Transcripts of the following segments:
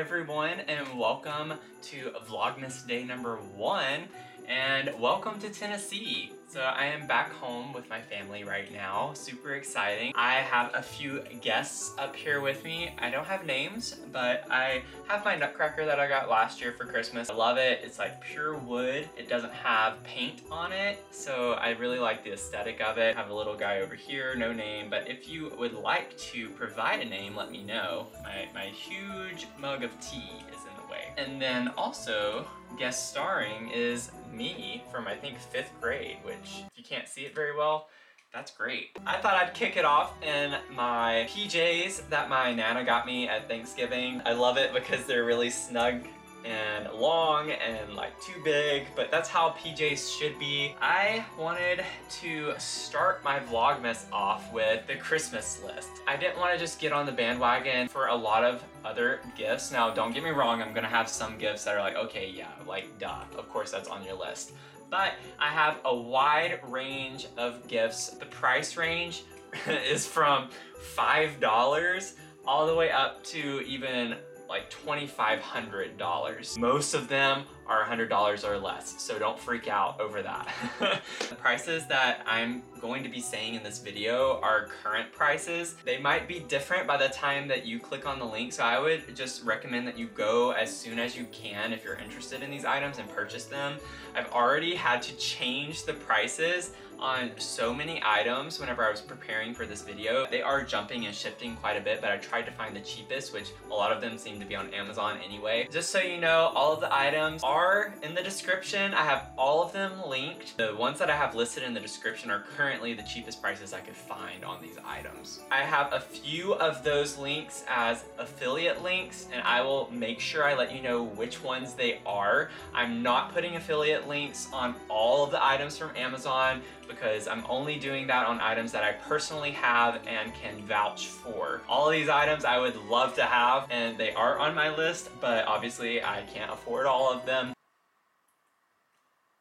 everyone and welcome to Vlogmas day number one and welcome to Tennessee. So I am back home with my family right now, super exciting. I have a few guests up here with me. I don't have names, but I have my nutcracker that I got last year for Christmas. I love it, it's like pure wood. It doesn't have paint on it, so I really like the aesthetic of it. I have a little guy over here, no name, but if you would like to provide a name, let me know. My, my huge mug of tea is in the way. And then also, guest starring is me from I think fifth grade, which if you can't see it very well, that's great. I thought I'd kick it off in my PJs that my Nana got me at Thanksgiving. I love it because they're really snug and long and like too big, but that's how PJs should be. I wanted to start my Vlogmas off with the Christmas list. I didn't want to just get on the bandwagon for a lot of other gifts. Now, don't get me wrong, I'm gonna have some gifts that are like, okay, yeah, like duh, of course that's on your list. But I have a wide range of gifts. The price range is from $5 all the way up to even like $2,500. Most of them are $100 or less, so don't freak out over that. the prices that I'm going to be saying in this video are current prices. They might be different by the time that you click on the link, so I would just recommend that you go as soon as you can if you're interested in these items and purchase them. I've already had to change the prices on so many items whenever I was preparing for this video. They are jumping and shifting quite a bit, but I tried to find the cheapest, which a lot of them seem to be on Amazon anyway. Just so you know, all of the items are in the description. I have all of them linked. The ones that I have listed in the description are currently the cheapest prices I could find on these items. I have a few of those links as affiliate links, and I will make sure I let you know which ones they are. I'm not putting affiliate links on all of the items from Amazon because I'm only doing that on items that I personally have and can vouch for. All of these items I would love to have and they are on my list, but obviously I can't afford all of them.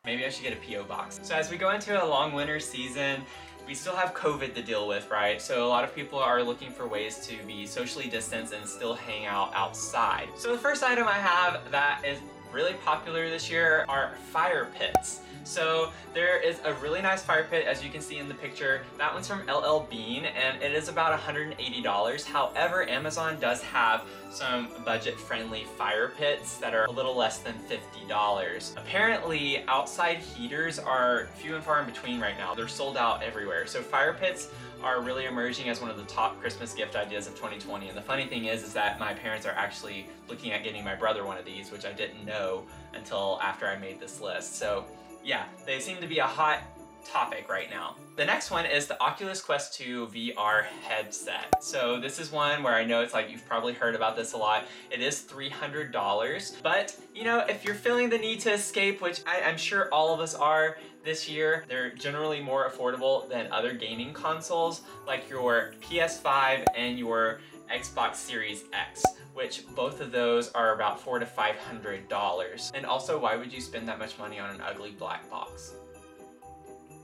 Maybe I should get a P.O. box. So as we go into a long winter season, we still have COVID to deal with, right? So a lot of people are looking for ways to be socially distanced and still hang out outside. So the first item I have that is really popular this year are fire pits. So there is a really nice fire pit as you can see in the picture. That one's from LL Bean and it is about $180. However, Amazon does have some budget friendly fire pits that are a little less than $50. Apparently outside heaters are few and far in between right now. They're sold out everywhere. So fire pits are really emerging as one of the top Christmas gift ideas of 2020. And the funny thing is, is that my parents are actually looking at getting my brother one of these, which I didn't know until after I made this list. So yeah, they seem to be a hot topic right now. The next one is the Oculus Quest 2 VR headset. So this is one where I know it's like you've probably heard about this a lot. It is $300, but you know, if you're feeling the need to escape, which I, am sure all of us are this year, they're generally more affordable than other gaming consoles like your PS5 and your Xbox Series X which both of those are about four to five hundred dollars. And also, why would you spend that much money on an ugly black box?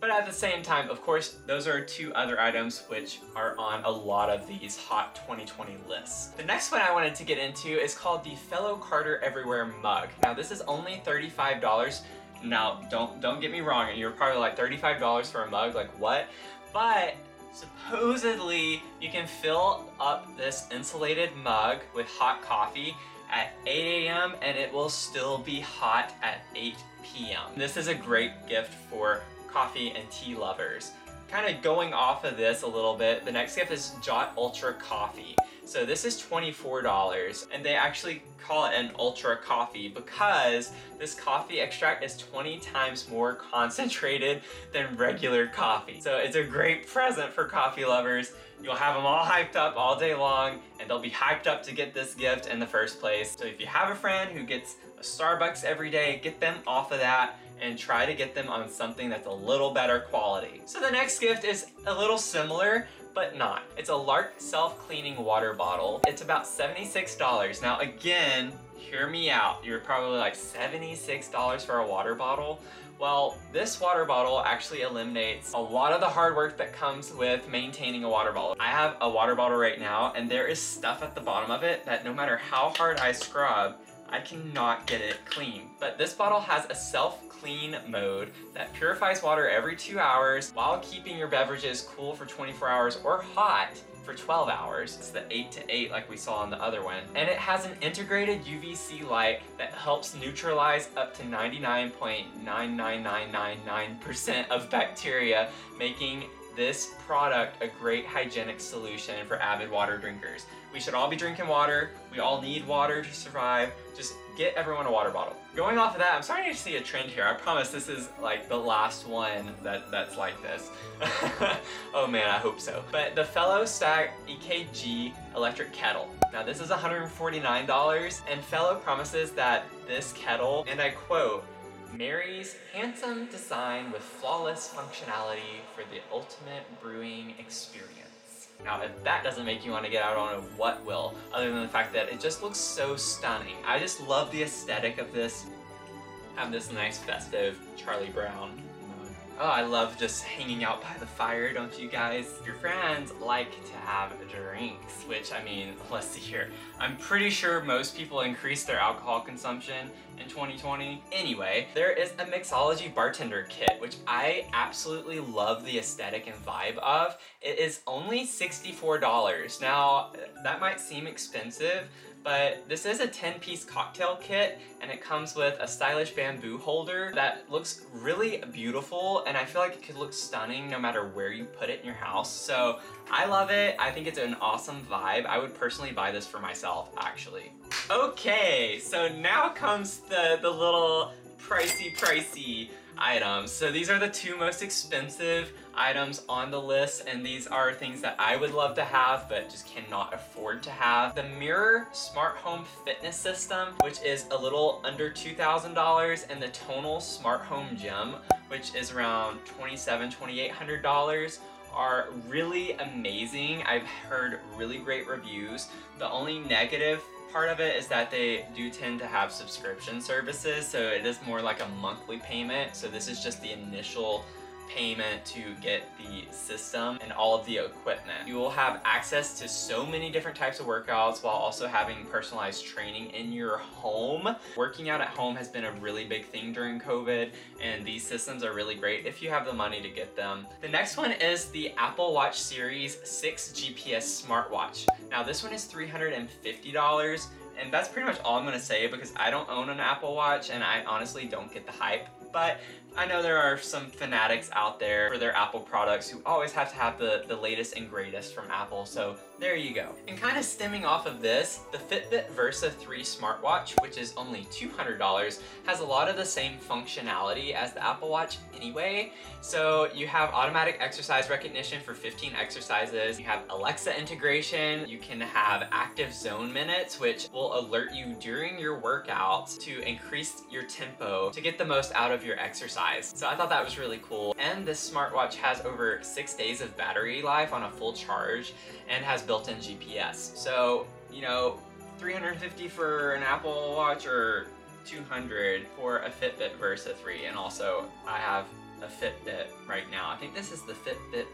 But at the same time, of course, those are two other items which are on a lot of these hot 2020 lists. The next one I wanted to get into is called the Fellow Carter Everywhere mug. Now this is only $35. Now don't don't get me wrong, you're probably like $35 for a mug, like what? But supposedly you can fill up this insulated mug with hot coffee at 8 a.m. and it will still be hot at 8 p.m. This is a great gift for coffee and tea lovers. Kind of going off of this a little bit, the next gift is Jot Ultra Coffee. So this is $24 and they actually call it an ultra coffee because this coffee extract is 20 times more concentrated than regular coffee. So it's a great present for coffee lovers. You'll have them all hyped up all day long and they'll be hyped up to get this gift in the first place. So if you have a friend who gets a Starbucks every day, get them off of that and try to get them on something that's a little better quality. So the next gift is a little similar, but not. It's a LARQ self-cleaning water bottle. It's about $76. Now again, hear me out. You're probably like $76 for a water bottle. Well, this water bottle actually eliminates a lot of the hard work that comes with maintaining a water bottle. I have a water bottle right now and there is stuff at the bottom of it that no matter how hard I scrub, I cannot get it clean. But this bottle has a self-clean mode that purifies water every two hours while keeping your beverages cool for 24 hours or hot for 12 hours. It's the 8 to 8 like we saw on the other one. And it has an integrated UVC light that helps neutralize up to 99.99999% of bacteria, making this product a great hygienic solution for avid water drinkers. We should all be drinking water. We all need water to survive. Just get everyone a water bottle. Going off of that, I'm starting to see a trend here. I promise this is like the last one that, that's like this. oh man, I hope so. But the Fellow Stagg EKG electric kettle. Now this is $149 and Fellow promises that this kettle, and I quote, marries handsome design with flawless functionality for the ultimate brewing experience. Now, if that doesn't make you want to get out on a what will, other than the fact that it just looks so stunning. I just love the aesthetic of this. Have this nice festive Charlie Brown Oh, I love just hanging out by the fire, don't you guys? Your friends like to have drinks, which, I mean, let's see here. I'm pretty sure most people increased their alcohol consumption in 2020. Anyway, there is a mixology bartender kit, which I absolutely love the aesthetic and vibe of. It is only $64. Now, that might seem expensive, but this is a 10 piece cocktail kit and it comes with a stylish bamboo holder that looks really beautiful and I feel like it could look stunning no matter where you put it in your house. So I love it. I think it's an awesome vibe. I would personally buy this for myself actually. Okay, so now comes the, the little pricey pricey items. So these are the two most expensive items on the list and these are things that I would love to have but just cannot afford to have. The Mirror Smart Home Fitness System which is a little under $2,000 and the Tonal Smart Home Gym which is around $2,700, $2,800 are really amazing. I've heard really great reviews. The only negative part of it is that they do tend to have subscription services, so it is more like a monthly payment. So this is just the initial payment to get the system and all of the equipment. You will have access to so many different types of workouts while also having personalized training in your home. Working out at home has been a really big thing during COVID and these systems are really great if you have the money to get them. The next one is the Apple Watch Series 6 GPS smartwatch. Now this one is $350 and that's pretty much all I'm gonna say because I don't own an Apple Watch and I honestly don't get the hype but I know there are some fanatics out there for their Apple products who always have to have the, the latest and greatest from Apple, so there you go. And kind of stemming off of this, the Fitbit Versa 3 smartwatch, which is only $200, has a lot of the same functionality as the Apple Watch anyway. So you have automatic exercise recognition for 15 exercises, you have Alexa integration, you can have active zone minutes, which will alert you during your workout to increase your tempo to get the most out of your exercise. So I thought that was really cool. And this smartwatch has over six days of battery life on a full charge and has built-in GPS. So, you know, 350 for an Apple Watch or 200 for a Fitbit Versa 3. And also I have a Fitbit right now. I think this is the Fitbit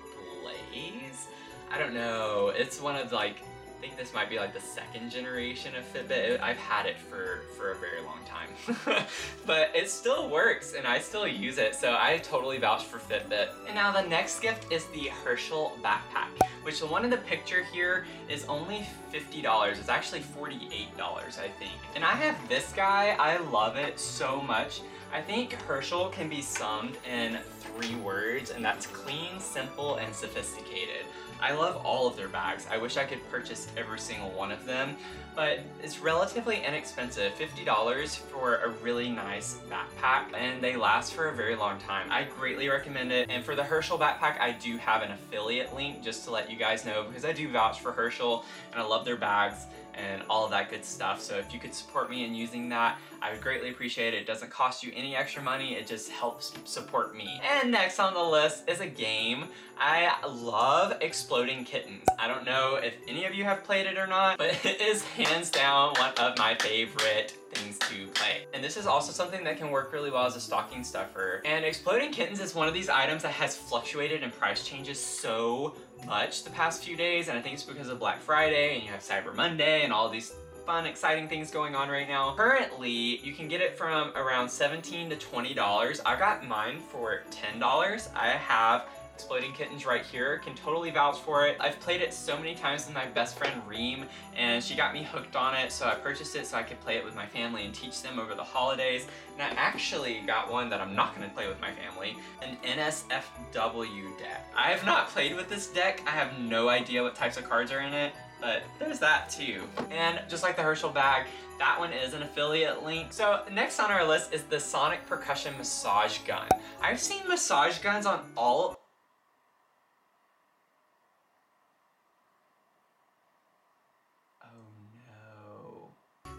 Blaze. I don't know. It's one of like think this might be like the second generation of Fitbit. I've had it for, for a very long time. but it still works and I still use it, so I totally vouch for Fitbit. And now the next gift is the Herschel backpack, which the one in the picture here is only $50. It's actually $48, I think. And I have this guy, I love it so much. I think Herschel can be summed in three words, and that's clean, simple, and sophisticated. I love all of their bags. I wish I could purchase every single one of them, but it's relatively inexpensive, $50 for a really nice backpack, and they last for a very long time. I greatly recommend it, and for the Herschel backpack, I do have an affiliate link just to let you guys know, because I do vouch for Herschel, and I love their bags, and all of that good stuff. So if you could support me in using that, I would greatly appreciate it. It doesn't cost you any extra money, it just helps support me. And next on the list is a game. I love Exploding Kittens. I don't know if any of you have played it or not, but it is hands down one of my favorite things to play. And this is also something that can work really well as a stocking stuffer. And Exploding Kittens is one of these items that has fluctuated in price changes so much the past few days, and I think it's because of Black Friday and you have Cyber Monday and all these fun, exciting things going on right now. Currently, you can get it from around 17 to $20. I got mine for $10. I have Exploding Kittens right here, can totally vouch for it. I've played it so many times with my best friend Reem, and she got me hooked on it, so I purchased it so I could play it with my family and teach them over the holidays. And I actually got one that I'm not going to play with my family, an NSFW deck. I have not played with this deck. I have no idea what types of cards are in it, but there's that too. And just like the Herschel bag, that one is an affiliate link. So next on our list is the Sonic Percussion Massage Gun. I've seen massage guns on all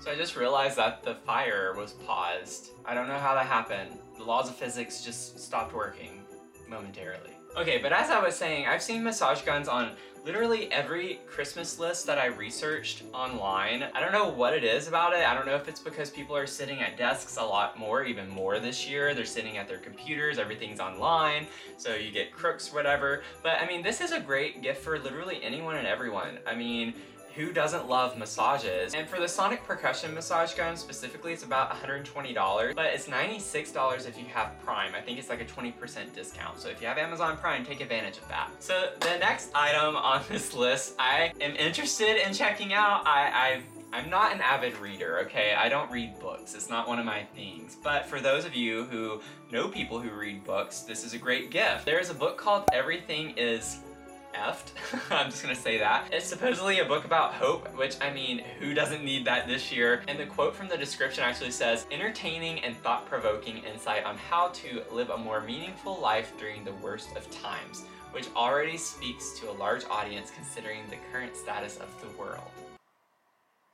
So I just realized that the fire was paused. I don't know how that happened. The laws of physics just stopped working momentarily. Okay, but as I was saying, I've seen massage guns on literally every Christmas list that I researched online. I don't know what it is about it. I don't know if it's because people are sitting at desks a lot more, even more this year. They're sitting at their computers, everything's online, so you get crooks, whatever. But I mean, this is a great gift for literally anyone and everyone. I mean, who doesn't love massages? And for the Sonic Percussion massage gun specifically, it's about $120, but it's $96 if you have Prime. I think it's like a 20% discount. So if you have Amazon Prime, take advantage of that. So the next item on this list, I am interested in checking out. I, I've I'm not an avid reader, okay? I don't read books. It's not one of my things. But for those of you who know people who read books, this is a great gift. There is a book called Everything is effed. I'm just gonna say that. It's supposedly a book about hope, which I mean, who doesn't need that this year? And the quote from the description actually says, entertaining and thought-provoking insight on how to live a more meaningful life during the worst of times, which already speaks to a large audience considering the current status of the world.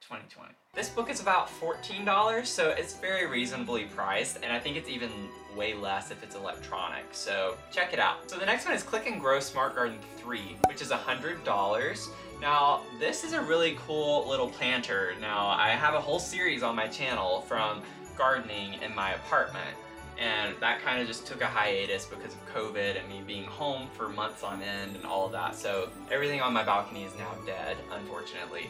2020. This book is about $14, so it's very reasonably priced, and I think it's even way less if it's electronic, so check it out. So the next one is Click and Grow Smart Garden 3, which is $100. Now, this is a really cool little planter. Now, I have a whole series on my channel from gardening in my apartment, and that kind of just took a hiatus because of COVID and me being home for months on end and all of that. So everything on my balcony is now dead, unfortunately.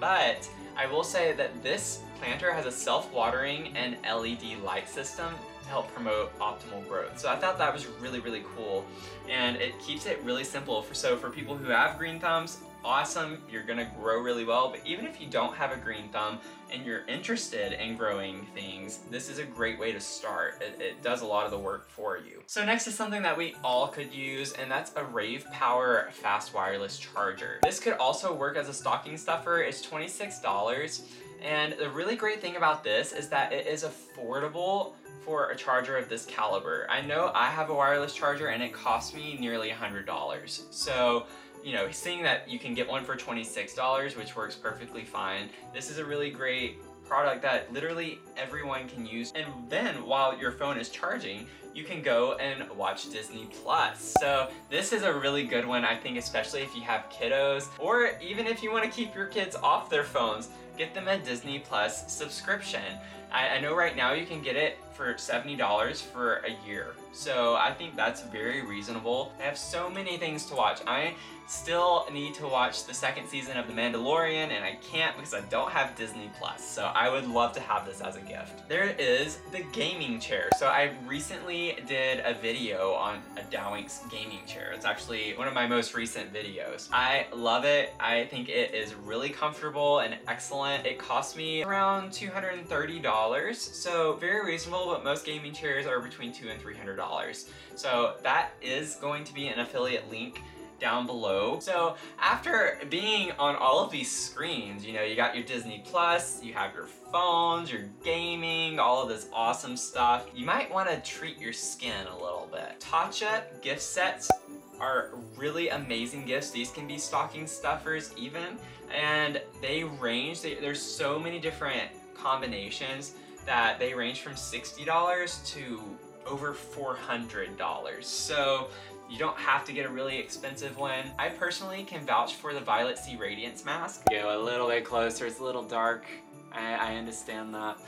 But I will say that this planter has a self-watering and LED light system to help promote optimal growth. So I thought that was really, really cool. And it keeps it really simple. For So for people who have green thumbs, awesome, you're gonna grow really well, but even if you don't have a green thumb and you're interested in growing things, this is a great way to start. It, it, does a lot of the work for you. So next is something that we all could use, and that's a RAVPower fast wireless charger. This could also work as a stocking stuffer. It's $26, and the really great thing about this is that it is affordable for a charger of this caliber. I know I have a wireless charger and it cost me nearly $100. So you know, seeing that you can get one for $26, which works perfectly fine, this is a really great product that literally everyone can use. And then while your phone is charging, you can go and watch Disney Plus. So this is a really good one, I think, especially if you have kiddos, or even if you want to keep your kids off their phones, get them a Disney Plus subscription. I, I know right now you can get it for $70 for a year. So I think that's very reasonable. I have so many things to watch. I still need to watch the second season of The Mandalorian and I can't because I don't have Disney Plus. So I would love to have this as a gift. There is the gaming chair. So I recently did a video on a DOWINX gaming chair. It's actually one of my most recent videos. I love it. I think it is really comfortable and excellent. It cost me around $230. So very reasonable, but most gaming chairs are between two and $300. So that is going to be an affiliate link down below. So after being on all of these screens, you know, you got your Disney Plus, you have your phones, your gaming, all of this awesome stuff, you might want to treat your skin a little bit. Tatcha gift sets are really amazing gifts. These can be stocking stuffers even, and they range, they, there's so many different combinations that they range from $60 to over $400. So You don't have to get a really expensive one. I personally can vouch for the Violet-C Radiance mask. Go a little bit closer, it's a little dark. I, I understand that.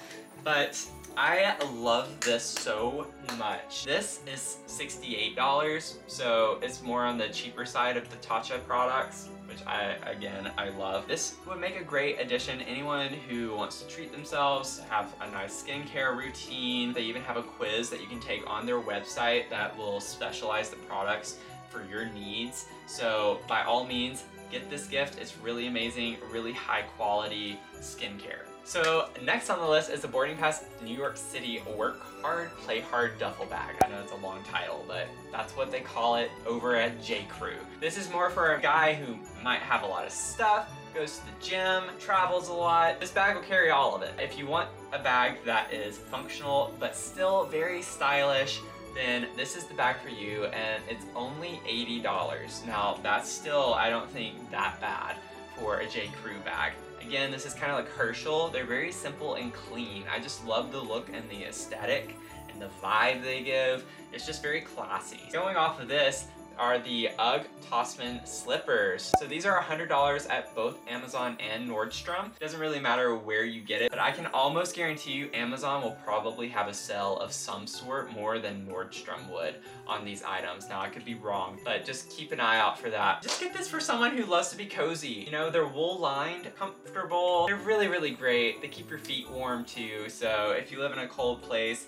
But I love this so much. This is $68, so it's more on the cheaper side of the Tatcha products which I, again, I love. This would make a great addition. Anyone who wants to treat themselves, have a nice skincare routine. They even have a quiz that you can take on their website that will specialize the products for your needs. So by all means, get this gift. It's really amazing, really high quality skincare. So next on the list is the Boarding Pass New York City Work Hard, Play Hard Duffel Bag. I know it's a long title, but that's what they call it over at J. Crew. This is more for a guy who might have a lot of stuff, goes to the gym, travels a lot. This bag will carry all of it. If you want a bag that is functional but still very stylish, then this is the bag for you and it's only $80. Now that's still, I don't think that bad for a J. Crew bag. Again, this is kind of like Herschel. They're very simple and clean. I just love the look and the aesthetic and the vibe they give. It's just very classy. Going off of this, are the UGG Tasman slippers. So these are $100 at both Amazon and Nordstrom. It doesn't really matter where you get it, but I can almost guarantee you Amazon will probably have a sale of some sort more than Nordstrom would on these items. Now I could be wrong, but just keep an eye out for that. Just get this for someone who loves to be cozy. You know, they're wool lined, comfortable. They're really, really great. They keep your feet warm too. So if you live in a cold place,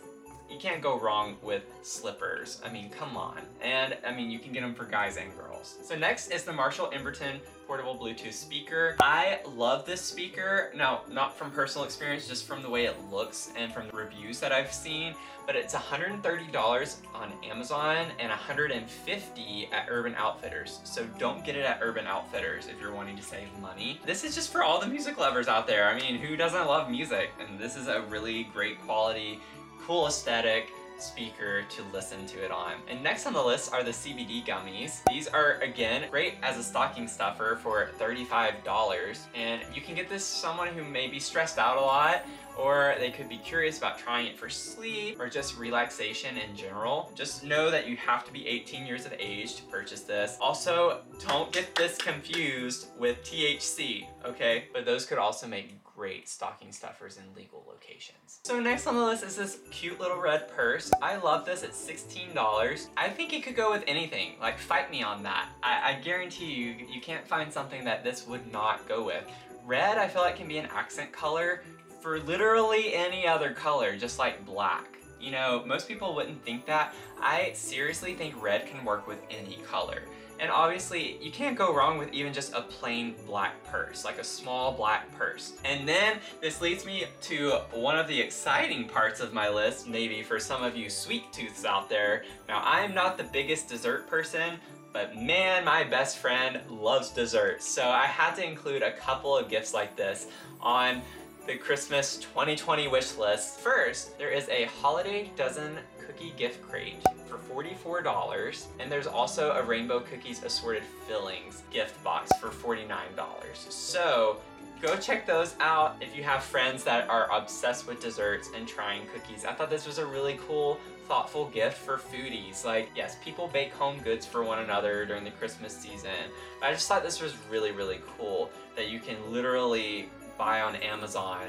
you can't go wrong with slippers. I mean, come on. And I mean, you can get them for guys and girls. So next is the Marshall Emberton portable Bluetooth speaker. I love this speaker. Now, not from personal experience, just from the way it looks and from the reviews that I've seen, but it's $130 on Amazon and 150 at Urban Outfitters. So don't get it at Urban Outfitters if you're wanting to save money. This is just for all the music lovers out there. I mean, who doesn't love music? And this is a really great quality cool aesthetic speaker to listen to it on. And next on the list are the CBD gummies. These are, again, great as a stocking stuffer for $35. And you can get this someone who may be stressed out a lot or they could be curious about trying it for sleep or just relaxation in general. Just know that you have to be 18 years of age to purchase this. Also, don't get this confused with THC, okay? But those could also make great stocking stuffers in legal locations. So next on the list is this cute little red purse. I love this, it's $16. I think it could go with anything, like fight me on that. I, I guarantee you, you can't find something that this would not go with. Red, I feel like can be an accent color for literally any other color, just like black. You know, most people wouldn't think that. I seriously think red can work with any color. And obviously, you can't go wrong with even just a plain black purse, like a small black purse. And then this leads me to one of the exciting parts of my list, maybe for some of you sweet tooths out there. Now, I'm not the biggest dessert person, but man, my best friend loves desserts. So I had to include a couple of gifts like this on the Christmas 2020 wish list. First, there is a holiday dozen cookie gift crate for $44. And there's also a Rainbow Cookies Assorted Fillings gift box for $49. So go check those out if you have friends that are obsessed with desserts and trying cookies. I thought this was a really cool, thoughtful gift for foodies. Like, yes, people bake home goods for one another during the Christmas season. I just thought this was really, really cool that you can literally buy on Amazon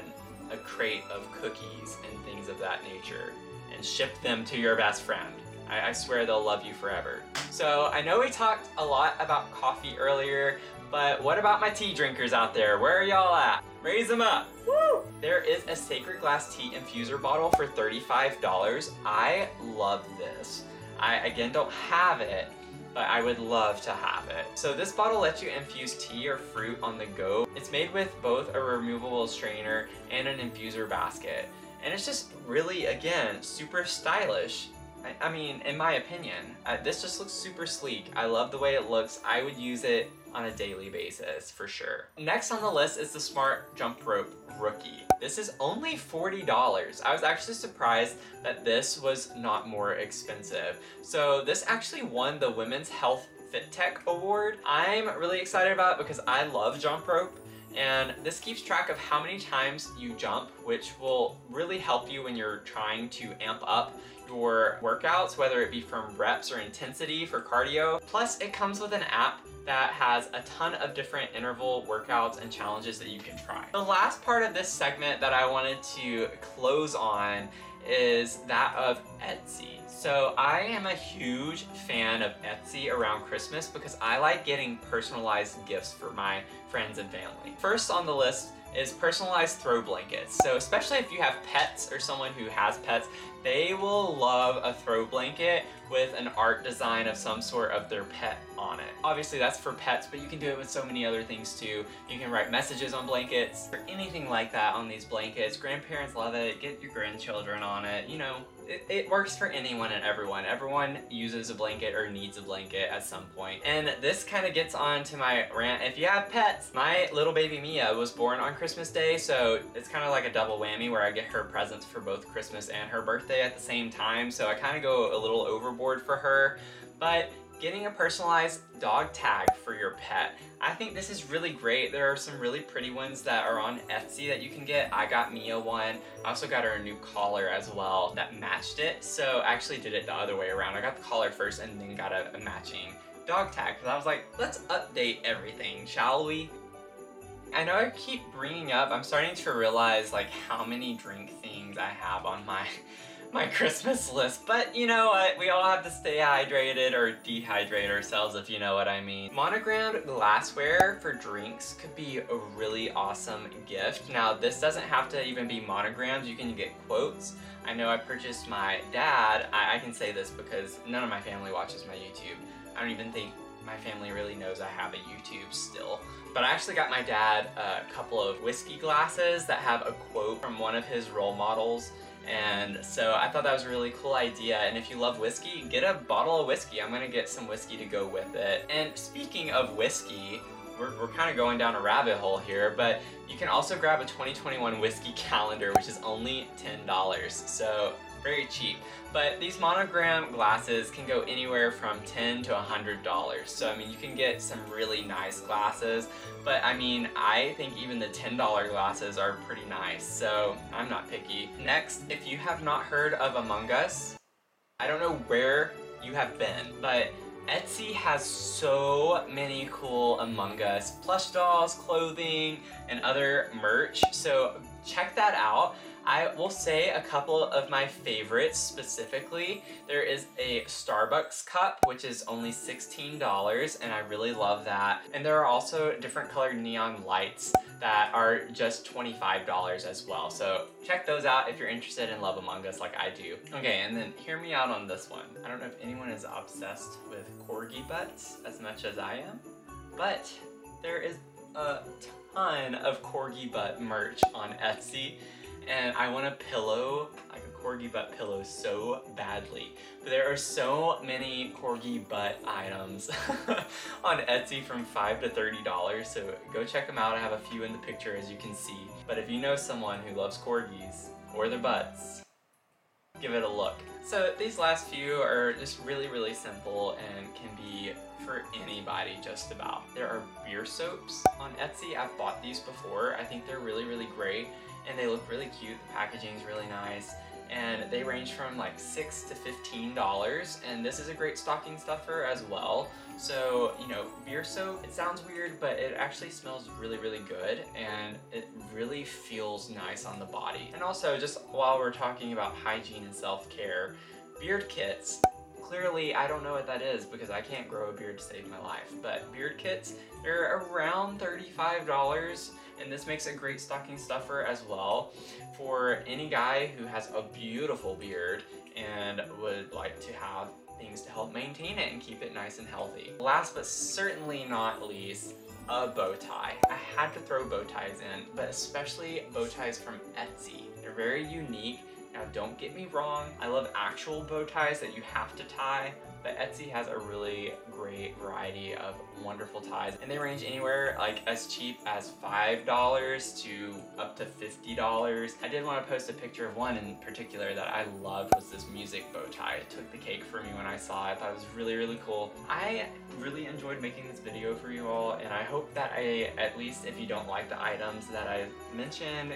a crate of cookies and things of that nature and ship them to your best friend. I, I swear they'll love you forever. So I know we talked a lot about coffee earlier, but what about my tea drinkers out there? Where are y'all at? Raise them up. Woo! There is a Sacred Glass tea infuser bottle for $35. I love this. I, again, don't have it, but I would love to have it. So this bottle lets you infuse tea or fruit on the go. It's made with both a removable strainer and an infuser basket. And it's just really, again, super stylish. I, I mean, in my opinion, uh, this just looks super sleek. I love the way it looks. I would use it on a daily basis for sure. Next on the list is the Smart Jump Rope Rookie. This is only $40. I was actually surprised that this was not more expensive. So this actually won the Women's Health Fit Tech Award. I'm really excited about because I love jump rope And this keeps track of how many times you jump, which will really help you when you're trying to amp up your workouts, whether it be from reps or intensity for cardio. Plus, it comes with an app that has a ton of different interval workouts and challenges that you can try. The last part of this segment that I wanted to close on is that of Etsy. So I am a huge fan of Etsy around Christmas because I like getting personalized gifts for my friends and family. First on the list is personalized throw blankets. So especially if you have pets or someone who has pets, they will love a throw blanket with an art design of some sort of their pet on it. Obviously that's for pets, but you can do it with so many other things too. You can write messages on blankets or anything like that on these blankets. Grandparents love it. Get your grandchildren on it. You know, it, it, works for anyone and everyone. Everyone uses a blanket or needs a blanket at some point. And this kind of gets on to my rant. If you have pets, my little baby Mia was born on Christmas Day, so it's kind of like a double whammy where I get her presents for both Christmas and her birthday at the same time. So I kind of go a little overboard for her. But getting a personalized dog tag for your pet. I think this is really great. There are some really pretty ones that are on Etsy that you can get. I got Mia one. I also got her a new collar as well that matched it. So I actually did it the other way around. I got the collar first and then got a, a matching dog tag. Because I was like, let's update everything, shall we? I know I keep bringing up, I'm starting to realize like how many drink things I have on my my Christmas list, but you know what? We all have to stay hydrated or dehydrate ourselves if you know what I mean. Monogrammed glassware for drinks could be a really awesome gift. Now, this doesn't have to even be monogrammed. You can get quotes. I know I purchased my dad, I, I can say this because none of my family watches my YouTube. I don't even think my family really knows I have a YouTube still. But I actually got my dad a couple of whiskey glasses that have a quote from one of his role models and so I thought that was a really cool idea. And if you love whiskey, get a bottle of whiskey. I'm gonna get some whiskey to go with it. And speaking of whiskey, we're, we're kind of going down a rabbit hole here, but you can also grab a 2021 whiskey calendar, which is only $10. So very cheap. But these monogram glasses can go anywhere from 10 to $100. So I mean, you can get some really nice glasses, but I mean, I think even the $10 glasses are pretty nice, so I'm not picky. Next, if you have not heard of Among Us, I don't know where you have been, but Etsy has so many cool Among Us plush dolls, clothing, and other merch, so check that out. I will say a couple of my favorites specifically. There is a Starbucks cup, which is only $16, and I really love that. And there are also different colored neon lights that are just $25 as well. So check those out if you're interested in Love Among Us like I do. Okay, and then hear me out on this one. I don't know if anyone is obsessed with corgi butts as much as I am, but there is a ton of corgi butt merch on Etsy and I want a pillow, like a corgi butt pillow so badly. But there are so many corgi butt items on Etsy from 5 to $30, so go check them out. I have a few in the picture as you can see. But if you know someone who loves corgis or their butts, give it a look. So these last few are just really, really simple and can be for anybody just about. There are beer soaps on Etsy. I've bought these before. I think they're really, really great and they look really cute. The packaging is really nice. And they range from like six to fifteen dollars. And this is a great stocking stuffer as well. So you know beer soap it sounds weird but it actually smells really really good. And it really feels nice on the body. And also just while we're talking about hygiene and self-care beard kits clearly I don't know what that is because I can't grow a beard to save my life. But beard kits they're around $35 and this makes a great stocking stuffer as well for any guy who has a beautiful beard and would like to have things to help maintain it and keep it nice and healthy. Last but certainly not least, a bow tie. I had to throw bow ties in, but especially bow ties from Etsy. They're very unique. Now don't get me wrong, I love actual bow ties that you have to tie, but Etsy has a really great variety of wonderful ties and they range anywhere like as cheap as $5 to up to $50. I did want to post a picture of one in particular that I loved was this music bow tie. It took the cake for me when I saw it. I thought it was really, really cool. I really enjoyed making this video for you all and I hope that I, at least if you don't like the items that I mentioned,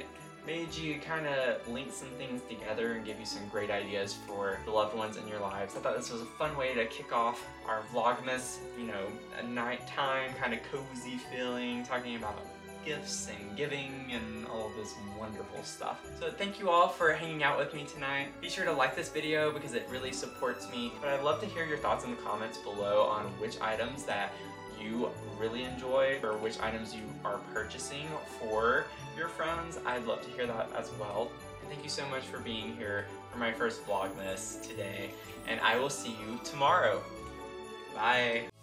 made you kind of link some things together and give you some great ideas for the loved ones in your lives. I thought this was a fun way to kick off our Vlogmas, you know, a nighttime kind of cozy feeling, talking about gifts and giving and all this wonderful stuff. So thank you all for hanging out with me tonight. Be sure to like this video because it really supports me. But I'd love to hear your thoughts in the comments below on which items that you really enjoy or which items you are purchasing for your friends. I'd love to hear that as well. And thank you so much for being here for my first Vlogmas today. And I will see you tomorrow. Bye.